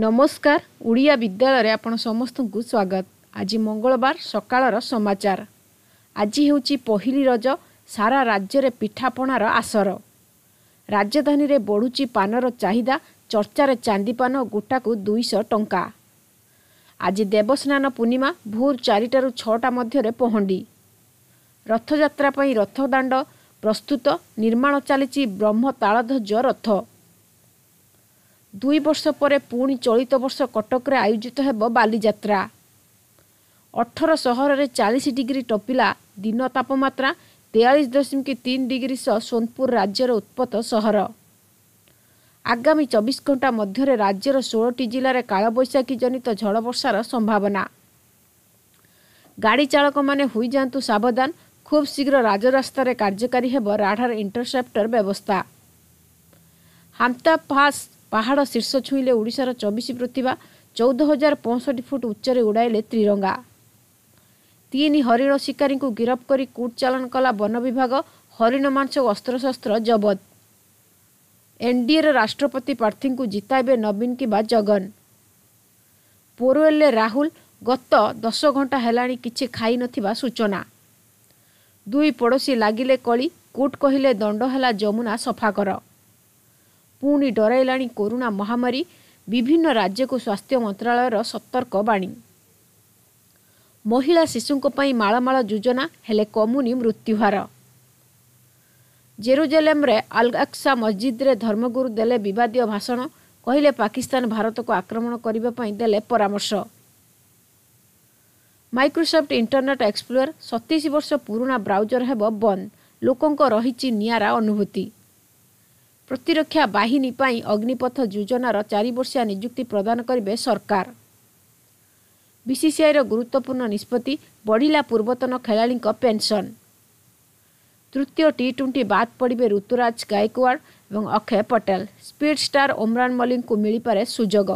ନମସ୍କାର ଓଡ଼ିଆ ବିଦ୍ୟାଳୟରେ ଆପଣ ସମସ୍ତଙ୍କୁ ସ୍ୱାଗତ। ଆଜି ମଙ୍ଗଳବାର ସକାଳର ସମାଚାର। ଆଜି ହେଉଛି ପହିଲି ରଜ ସାରା ରାଜ୍ୟରେ ପିଠାପଣାର ଆସର। ରାଜଧାନୀରେ ବଢ଼ୁଛି ପାନର ଚାହିଦା ଚର୍ଚ୍ଚାରେ ଚାନ୍ଦିପାନ ଗୋଟାକୁ ଦୁଇଶହ ଟଙ୍କା। ଆଜି ଦେବସ୍ନାନ ପୂର୍ଣ୍ଣିମା ଭୋର ଚାରିଟାରୁ ଛଅଟା ମଧ୍ୟରେ ପହଣ୍ଡି। ରଥଯାତ୍ରା ପାଇଁ ରଥଦାଣ୍ଡ ପ୍ରସ୍ତୁତ ନିର୍ମାଣ ଚାଲିଛି ବ୍ରହ୍ମ ତାଳଧ୍ୱଜ ରଥ। ଦୁଇ ବର୍ଷ ପରେ ପୁଣି ଚଳିତ ବର୍ଷ କଟକରେ ଆୟୋଜିତ ହେବ ବାଲିଯାତ୍ରା। ଅଠର ସହରରେ ଚାଳିଶ ଡିଗ୍ରୀ ଟପିଲା ଦିନ ତାପମାତ୍ରା ତେୟାଳିଶ ଦଶମିକ ତିନି ଡିଗ୍ରୀ ସହ ସୋନପୁର ରାଜ୍ୟର ଉତ୍ପତ୍ତ ସହର। ଆଗାମୀ ଚବିଶ ଘଣ୍ଟା ମଧ୍ୟରେ ରାଜ୍ୟର ଷୋହଳଟି ଜିଲ୍ଲାରେ କାଳବୈଶାଖୀ ଜନିତ ଝଡ଼ ବର୍ଷାର ସମ୍ଭାବନା। ଗାଡ଼ି ଚାଳକମାନେ ହୋଇଯାଆନ୍ତୁ ସାବଧାନ ଖୁବ୍ ଶୀଘ୍ର ରାଜରାସ୍ତାରେ କାର୍ଯ୍ୟକାରୀ ହେବ ରାଢାର ଇଣ୍ଟରସେପ୍ଟର ବ୍ୟବସ୍ଥା। ହାମ୍ତା ପାସ୍ ପାହାଡ଼ ଶୀର୍ଷ ଛୁଇଁଲେ ଓଡ଼ିଶାର ଚବିଶ ପ୍ରତିଭା ଚଉଦ ହଜାର ପଞ୍ଚଷଠି ଫୁଟ ଉଚ୍ଚରେ ଉଡ଼ାଇଲେ ତ୍ରିରଙ୍ଗା। ତିନି ହରିଣ ଶିକାରୀଙ୍କୁ ଗିରଫ କରି କୁଟ ଚାଲାଣ କଲା ବନ ବିଭାଗ ହରିଣ ମାଂସ ଅସ୍ତ୍ରଶସ୍ତ୍ର ଜବତ। ଏନ୍ଡିଏର ରାଷ୍ଟ୍ରପତି ପ୍ରାର୍ଥୀଙ୍କୁ ଜିତାଇବେ ନବୀନ କିମ୍ବା ଜଗନ। ପୋରୱେଲରେ ରାହୁଲ ଗତ ଦଶ ଘଣ୍ଟା ହେଲାଣି କିଛି ଖାଇନଥିବା ସୂଚନା। ଦୁଇ ପଡ଼ୋଶୀ ଲାଗିଲେ କଳି କୋର୍ଟ କହିଲେ ଦଣ୍ଡ ହେଲା ଯମୁନା ସଫା କର ପୁଣି ଡରାଇଲାଣି କରୋନା ମହାମାରୀ ବିଭିନ୍ନ ରାଜ୍ୟକୁ ସ୍ୱାସ୍ଥ୍ୟ ମନ୍ତ୍ରଣାଳୟର ସତର୍କ ବାଣୀ। ମହିଳା ଶିଶୁଙ୍କ ପାଇଁ ମାଳମାଳ ଯୋଜନା ହେଲେ କମୁନି ମୃତ୍ୟୁହାର। ଜେରୁଜେଲେମ୍ରେ ଆଲଆକ୍ସା ମସଜିଦରେ ଧର୍ମଗୁରୁ ଦେଲେ ବିବାଦୀୟ ଭାଷଣ କହିଲେ ପାକିସ୍ତାନ ଭାରତକୁ ଆକ୍ରମଣ କରିବା ପାଇଁ ଦେଲେ ପରାମର୍ଶ। ମାଇକ୍ରୋସଫ୍ଟ ଇଣ୍ଟରନେଟ୍ ଏକ୍ସପ୍ଲୋର ସତେଇଶ ବର୍ଷ ପୁରୁଣା ବ୍ରାଉଜର ହେବ ବନ୍ଦ ଲୋକଙ୍କ ରହିଛି ନିଆରା ଅନୁଭୂତି। ପ୍ରତିରକ୍ଷା ବାହିନୀ ପାଇଁ ଅଗ୍ନିପଥ ଯୋଜନାର ଚାରି ବର୍ଷିଆ ନିଯୁକ୍ତି ପ୍ରଦାନ କରିବେ ସରକାର। ବିସିସିଆଇର ଗୁରୁତ୍ୱପୂର୍ଣ୍ଣ ନିଷ୍ପତ୍ତି ବଢ଼ିଲା ପୂର୍ବତନ ଖେଳାଳିଙ୍କ ପେନ୍ସନ୍। ତୃତୀୟ ଟି ଟ୍ୱେଣ୍ଟି ବାଦ୍ ପଡ଼ିବେ ଋତୁରାଜ ଗାଇକୱାଡ଼ ଏବଂ ଅକ୍ଷୟ ପଟେଲ। ସ୍ପିଡ୍ ଷ୍ଟାର ଓମରାନ ମଲ୍ଲିକଙ୍କୁ ମିଳିପାରେ ସୁଯୋଗ।